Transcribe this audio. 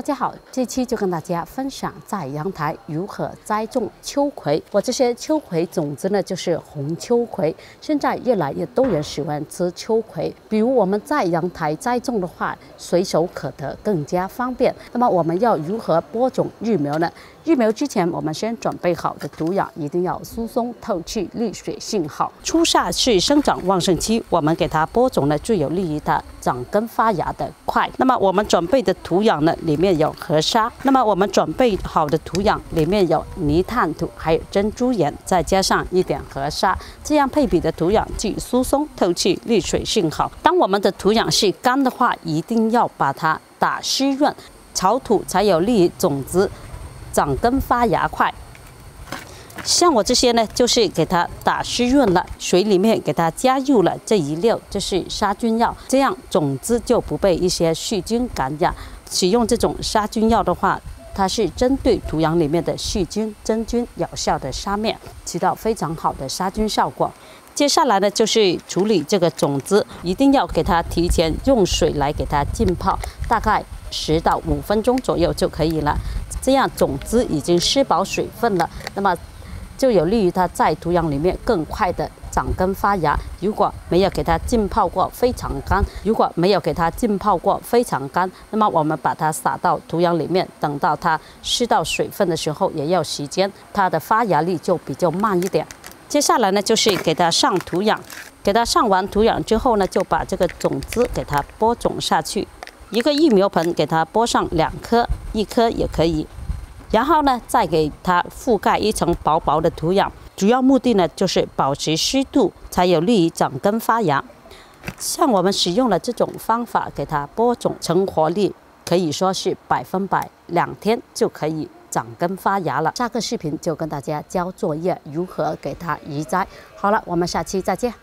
大家好，这期就跟大家分享在阳台如何栽种秋葵。我这些秋葵种子呢，就是红秋葵。现在越来越多人喜欢吃秋葵，比如我们在阳台栽种的话，随手可得，更加方便。那么我们要如何播种育苗呢？育苗之前，我们先准备好的土壤一定要疏松、透气、沥水性好。初夏是生长旺盛期，我们给它播种呢，最有利于它长根发芽的快。那么我们准备的土壤呢，里面有河沙。那么我们准备好的土壤里面有泥炭土，还有珍珠岩，再加上一点河沙，这样配比的土壤既疏松、透气、滤水性好。当我们的土壤是干的话，一定要把它打湿润，潮土才有利于种子。长根发芽快，像我这些呢，就是给它打湿润了，水里面给它加入了这一溜，就是杀菌药，这样种子就不被一些细菌感染。使用这种杀菌药的话，它是针对土壤里面的细菌、真菌有效的杀灭，起到非常好的杀菌效果。接下来呢，就是处理这个种子，一定要给它提前用水来给它浸泡，大概十到五分钟左右就可以了。这样种子已经吸饱水分了，那么就有利于它在土壤里面更快的长根发芽。如果没有给它浸泡过，非常干；如果没有给它浸泡过，非常干，那么我们把它撒到土壤里面，等到它吸到水分的时候，也要时间，它的发芽力就比较慢一点。接下来呢，就是给它上土壤，给它上完土壤之后呢，就把这个种子给它播种下去。一个育苗盆给它播上两颗，一颗也可以。然后呢，再给它覆盖一层薄薄的土壤，主要目的呢就是保持湿度，才有利于长根发芽。像我们使用了这种方法给它播种，成活率可以说是百分百，两天就可以长根发芽了。下个视频就跟大家交作业，如何给它移栽。好了，我们下期再见。